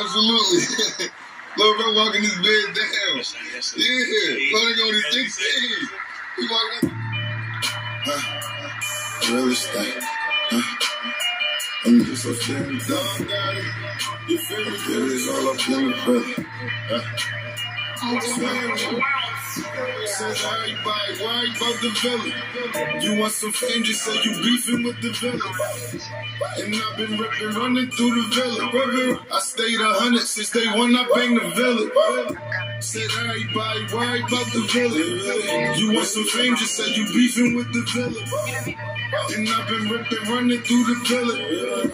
Absolutely. Lil bro walking his bed down. Yeah, putting on his 16. He walking up. Huh? Realest thing. Huh? I'm just a family dog, got it. You feel me? It is all up in the belly. Huh? Says everybody, why about the villain? You want some fame, just say you beefing with the villain. And I've been ripping, running through the village. I stayed a hundred since day one, I banged the village. Said everybody, why about the villain? You want some fame, just say you beefing with the villain. And I've been ripping, running through the village.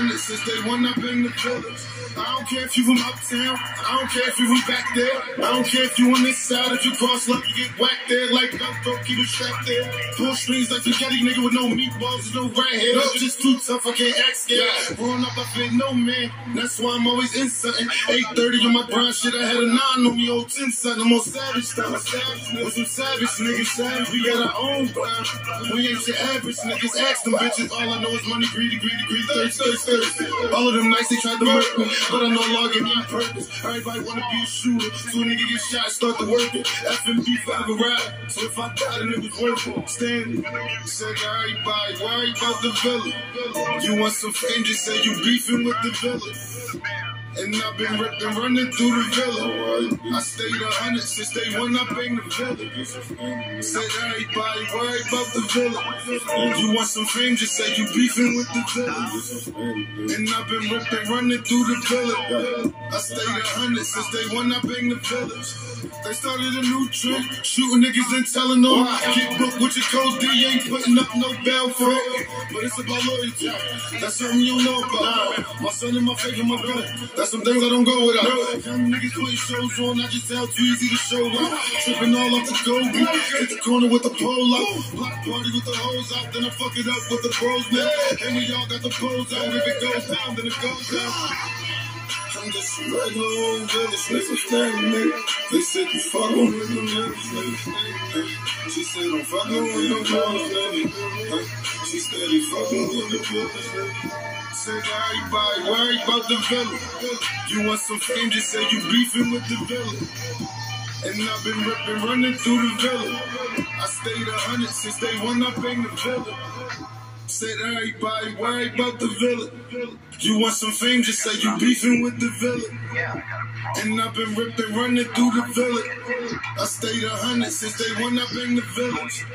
I hundred since day one, I banged the village. I don't care if you from uptown. I don't care if you from back there. I don't care if you on this side. If you cross luck, you get whacked there. Like Velcro, keep it strapped there. Pull strings like spaghetti, nigga with no meatballs no right head. I'm just too tough, I can't act scared. Growing up, I fit no man. That's why I'm always in something. 830 on my grind shit. I had a nine on me, old 10 something. I'm on savage style. With some savage niggas. Savage, we got our own grind. We ain't your average niggas. Ask them bitches. All I know is money, greedy, greedy, greedy, thirsty, thirsty, All of them nights they tried to murk me. But I know log it on purpose. Everybody wanna be a shooter. So a nigga get shot, start to work it. FMB a ride. So if I died, it was worth it. Stanley said everybody, worry about the villain. You want some fame, just say you beefing with the villain. And I've been ripping, running through the villa. I stayed a hundred since day one, I banged the villa. Said everybody worry about the villa. You want some fame, just say you beefing with the villa. And I've been ripping, running through the villa. I stayed a hundred since day one, I banged the village. They started a new trick, shooting niggas and telling them, get booked with your code D, ain't putting up no bail for it. But it's about loyalty. That's something you know about. My son and my and my brother. That's some things I don't go without. Young niggas putting shows on, I just tell easy to show up. Tripping all up the Kobe. Hit the corner with the pole up. Block party with the hoes out, then I fuck it up with the bros now. And we all got the pros out. If it goes down, then it goes down. I'm just a regular old village nigga, standing nigga. They said you fuck with them niggas, nigga. She said I'm fucking with them village nigga. Steady fucking with the nigga. Said everybody worry about the villain. You want some fame, just say you beefing with the villain. And I've been ripping, running through the villa. I stayed a hundred since day one, I banged the villa. Said everybody worry about the villain. You want some fame, just say you beefing with the villain. And I've been ripping, running through the villa. I stayed a hundred since day one, I banged the village.